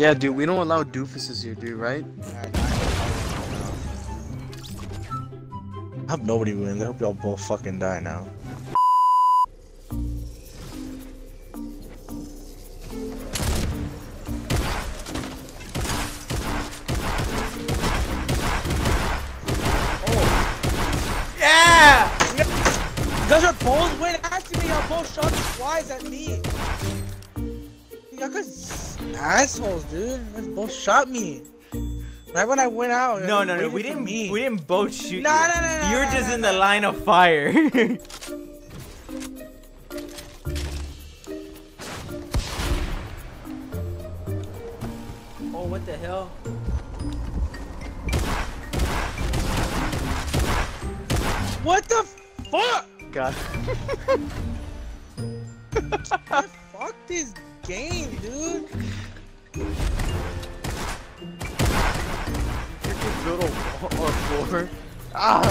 Yeah, dude, we don't allow doofuses here, dude, right? I hope nobody wins. I hope y'all both fucking die now. Yeah! Cause your both went after me, y'all both shot twice at me. Y'all guys assholes, dude. You both shot me. Right when I went out. No, no, no. We didn't. Me. We didn't both shoot. No, you. no, no, no, You were no, just no, in no. the line of fire. oh, what the hell? What the fuck? God. Man, fuck this game, dude. Freaking build a wall or floor. Ah!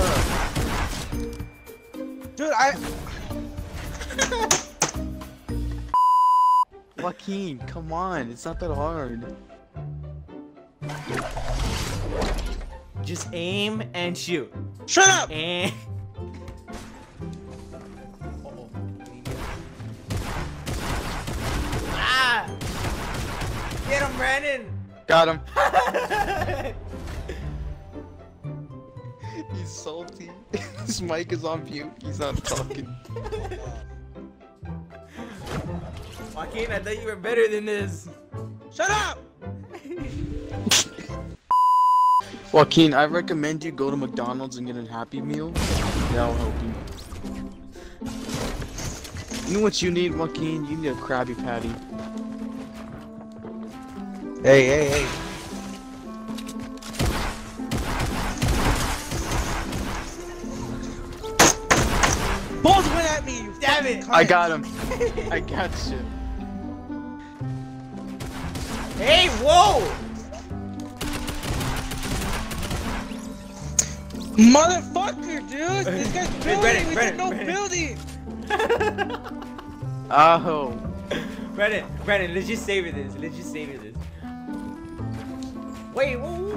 Dude, I. Joaquin, come on, it's not that hard. Just aim and shoot. Shut up! And. Get him, Brandon! Got him. He's salty. His mic is on mute. He's not talking. Joaquin, I thought you were better than this. Shut up! Joaquin, I recommend you go to McDonald's and get a Happy Meal. That'll help you. You know what you need, Joaquin? You need a Krabby Patty. Hey, hey, hey. Both went at me, you Damn it. cunt. I got him. I got you. Hey, whoa! Motherfucker, dude! This guy's Hey, building! Brennan, we Brennan, did no Brennan. building! Oh. Brandon, Brandon, let's just savor this. Let's just savor this. Wait, whoa, whoa,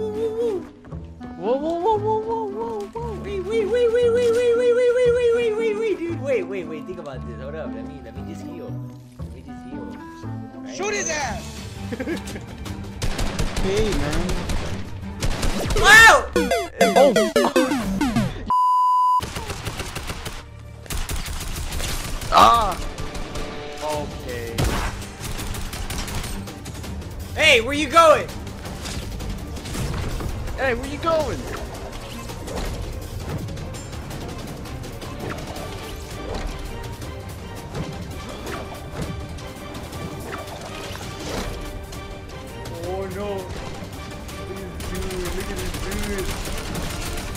whoa, whoa, whoa, whoa, whoa, whoa, whoa, whoa, whoa, wait, wait, wait, wait, wait, wait, wait, wait, wait, wait, wait, wait, wait, dude, wait, wait, wait, think about this. Hold up, let me, let me just heal. Let me just heal. Right? Shoot his ass! Hey, man. Wow! Oh. ah. Okay. Hey, where you going? Hey, where you going? Oh no. Look at this dude, look at this dude.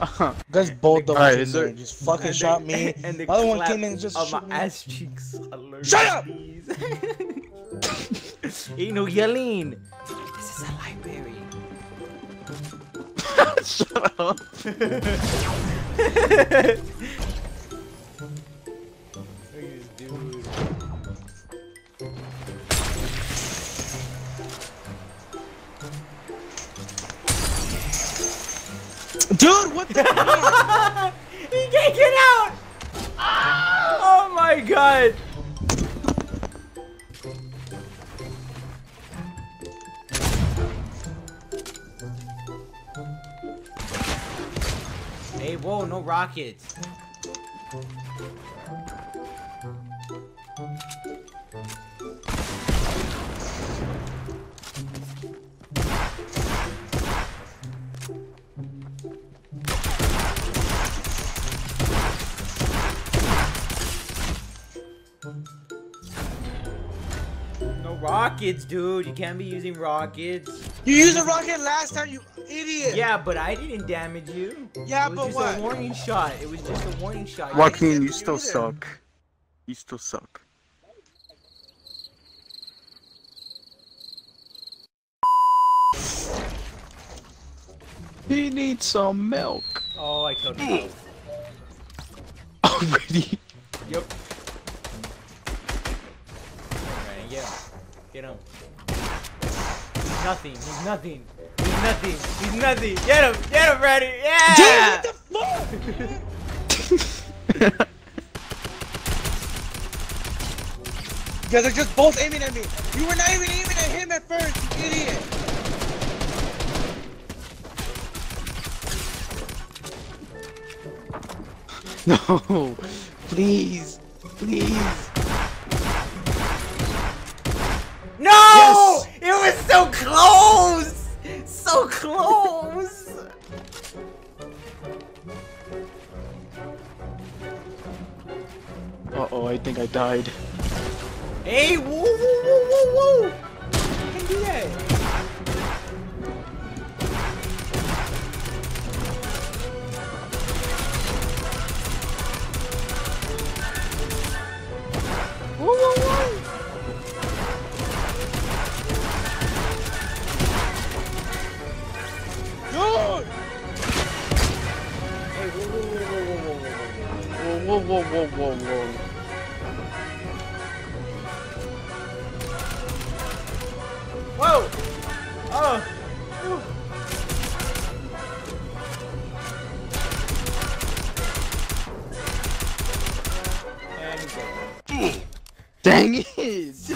You guys both don't Alright, came is there- in, just fucking And shot the- me. And the Other one came in and just of my ass cheeks. alert Shut up! Ain't no yelling. This is a library. Shut up. Look at this dude. What the he can't get out! Oh my god! Hey, whoa, no rockets. Rockets, dude. You can't be using rockets. You used a rocket last time, you idiot! Yeah, but I didn't damage you. Yeah, but what? it was but just what? a warning shot. It was just a warning shot. Joaquin, you you still either. suck. You still suck. He needs some milk. Oh, I killed him. Already? yep. Get him. He's nothing. He's nothing. He's nothing. He's nothing. Get him. Get him, Brady. Yeah. Dude, what the fuck? You guys are just both aiming at me. You were not even aiming at him at first, you idiot. No, please, please. No! Yes! It was so close! So close! Uh oh, I think I died. Hey, whoa, whoa, whoa, whoa, whoa! You can do that. whoa, whoa, whoa, whoa, whoa. Whoa! Oh! Whew. Dang it!